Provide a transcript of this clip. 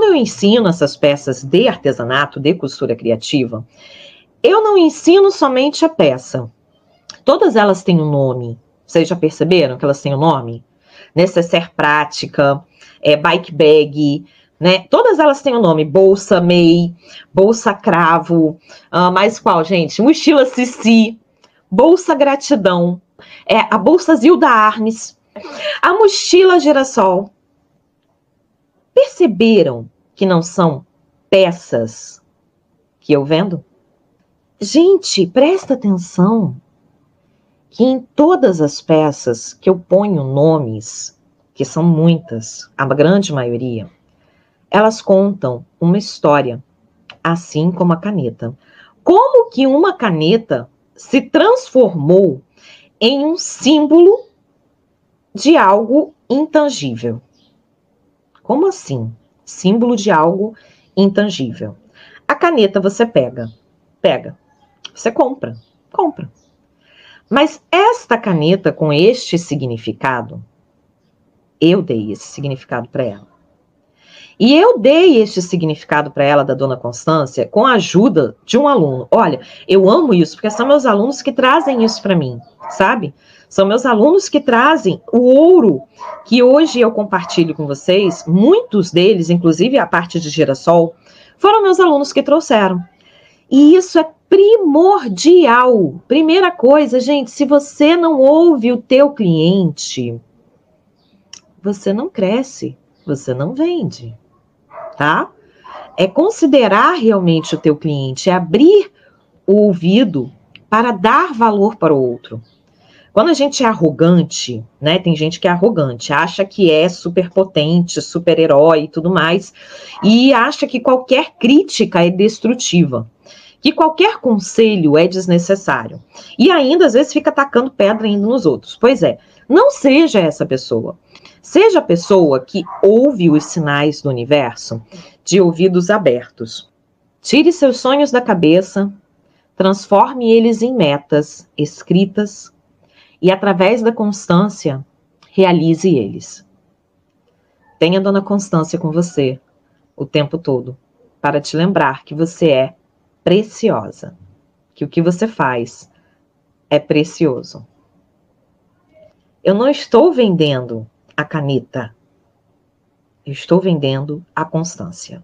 quando eu ensino essas peças de artesanato, de costura criativa, eu não ensino somente a peça. Todas elas têm um nome. Vocês já perceberam que elas têm um nome? Necessaire prática, é, bike bag, né? Todas elas têm o um nome, bolsa MEI, bolsa cravo, uh, mais qual, gente? Mochila Cici, bolsa gratidão, é, a bolsa Zilda Arnes, a mochila girassol. Perceberam que não são peças que eu vendo? Gente, presta atenção que em todas as peças que eu ponho nomes, que são muitas, a grande maioria, elas contam uma história, assim como a caneta. Como que uma caneta se transformou em um símbolo de algo intangível? Como assim? Símbolo de algo intangível. A caneta você pega, pega, você compra, compra. Mas esta caneta com este significado, eu dei esse significado para ela. E eu dei este significado para ela, da dona Constância, com a ajuda de um aluno. Olha, eu amo isso, porque são meus alunos que trazem isso para mim, sabe? São meus alunos que trazem o ouro que hoje eu compartilho com vocês. Muitos deles, inclusive a parte de girassol, foram meus alunos que trouxeram. E isso é primordial. Primeira coisa, gente, se você não ouve o teu cliente, você não cresce, você não vende tá? É considerar realmente o teu cliente, é abrir o ouvido para dar valor para o outro. Quando a gente é arrogante, né? Tem gente que é arrogante, acha que é super potente, super herói e tudo mais, e acha que qualquer crítica é destrutiva, que qualquer conselho é desnecessário. E ainda às vezes fica atacando pedra ainda nos outros. Pois é, não seja essa pessoa. Seja a pessoa que ouve os sinais do universo de ouvidos abertos. Tire seus sonhos da cabeça, transforme eles em metas escritas e, através da constância, realize eles. Tenha a Dona Constância com você o tempo todo para te lembrar que você é preciosa, que o que você faz é precioso. Eu não estou vendendo a caneta. Estou vendendo a constância.